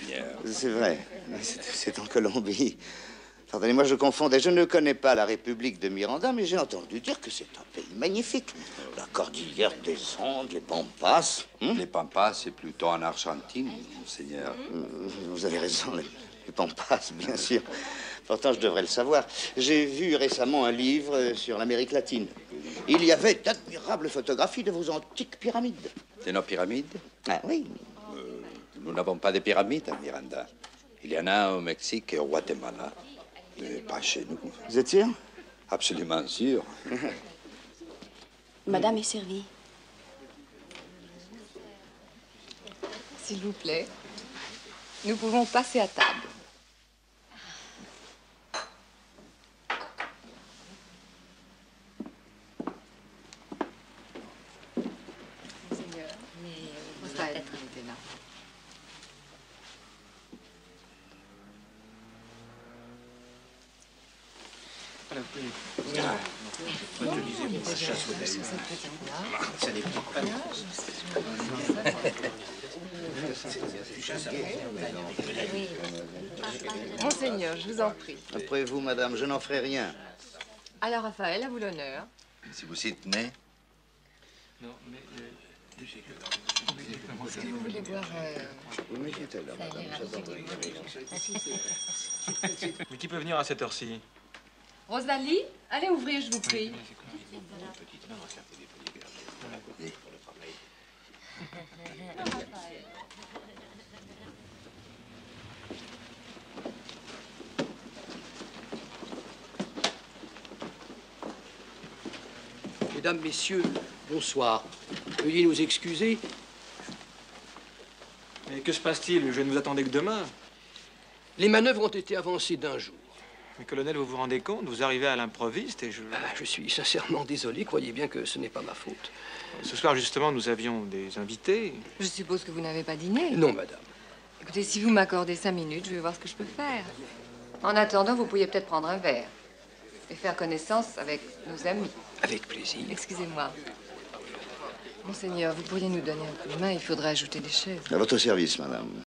monseigneur. C'est vrai. C'est en Colombie. Pardonnez-moi, je confondais. Je ne connais pas la République de Miranda, mais j'ai entendu dire que c'est un pays magnifique. La cordillère des Andes, les Pampas. hein? Les Pampas, c'est plutôt en Argentine, monseigneur. Euh, Vous avez raison, les, les Pampas, bien sûr. Pourtant, je devrais le savoir. J'ai vu récemment un livre sur l'Amérique latine. Il y avait d'admirables photographies de vos antiques pyramides. C'est nos pyramides? Ah oui, Nous n'avons pas de pyramides à Miranda. Il y en a au Mexique et au Guatemala. Mais pas chez nous. vous êtes sûr? Absolument sûr. Madame est servie. S'il vous plaît, nous pouvons passer à table. Monseigneur, Raphaël était là. Monseigneur, je vous en prie. Après vous, madame, je n'en ferai rien. Alors, Raphaël, à vous l'honneur. Si vous y tenez, Est-ce que vous voulez boire euh, Vous me quittez là, madame. j'attendrai. Mais qui peut venir à cette heure-ci? Rosalie, allez ouvrir, je vous prie. Mesdames, Messieurs, bonsoir. Veuillez nous excuser. Mais que se passe-t-il? Je ne vous attendais que demain. Les manœuvres ont été avancées d'un jour. Mais colonel, vous vous rendez compte Vous arrivez à l'improviste et je... Ah, Je suis sincèrement désolé. Croyez bien que ce n'est pas ma faute. Ce soir, justement, nous avions des invités. Je suppose que vous n'avez pas dîné. Non, madame. Écoutez, si vous m'accordez cinq minutes, je vais voir ce que je peux faire. En attendant, vous pourriez peut-être prendre un verre et faire connaissance avec nos amis. Avec plaisir. Excusez-moi. Monseigneur, vous pourriez nous donner un coup de main, il faudrait ajouter des chaises. À votre service, madame.